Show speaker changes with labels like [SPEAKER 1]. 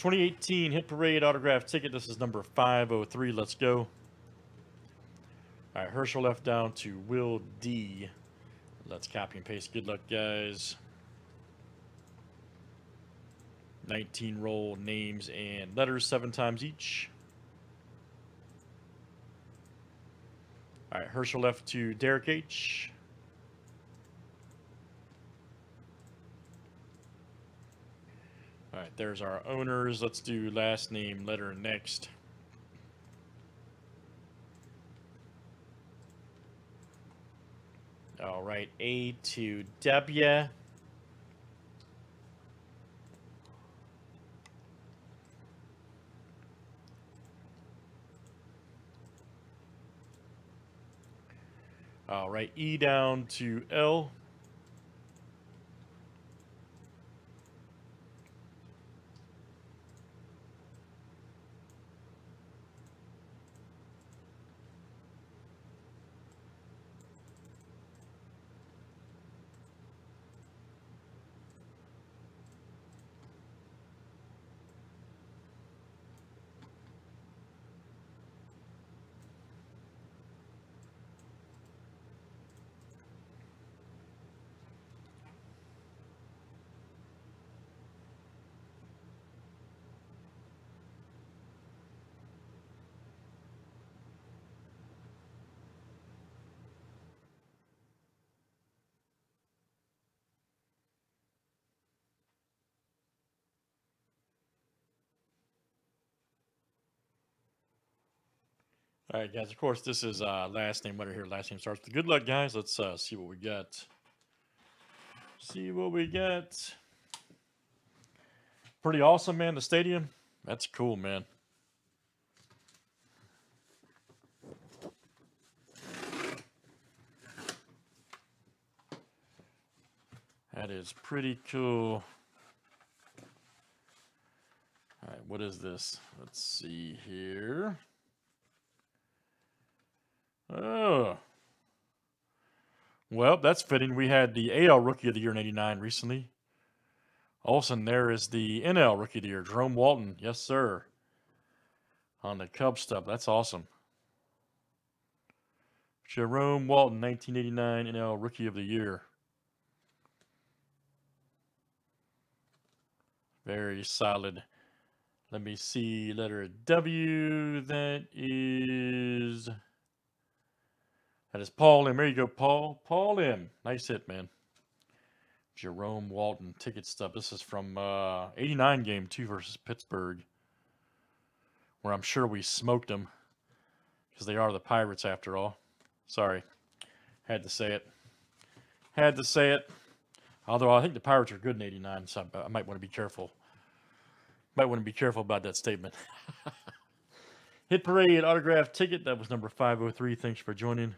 [SPEAKER 1] 2018 Hit Parade autograph ticket. This is number 503. Let's go. All right, Herschel left down to Will D. Let's copy and paste. Good luck, guys. 19 roll names and letters seven times each. All right, Herschel left to Derek H. All right, there's our owners. Let's do last name, letter next. All right, A to W. All right, E down to L. All right, guys. Of course, this is uh, last name letter here. Last name starts good luck, guys. Let's uh, see what we get. See what we get. Pretty awesome, man. The stadium. That's cool, man. That is pretty cool. All right, what is this? Let's see here. Well, that's fitting. We had the AL Rookie of the Year in 89 recently. Also, there is the NL Rookie of the Year, Jerome Walton. Yes, sir. On the Cub stuff. That's awesome. Jerome Walton, 1989 NL Rookie of the Year. Very solid. Let me see. Letter W. That is. That is Paul M. There you go, Paul. Paul M. Nice hit, man. Jerome Walton ticket stub. This is from uh, 89 game two versus Pittsburgh, where I'm sure we smoked them because they are the Pirates after all. Sorry, had to say it. Had to say it. Although I think the Pirates are good in 89, so I might want to be careful. Might want to be careful about that statement. Hit Parade autograph ticket. That was number 503. Thanks for joining.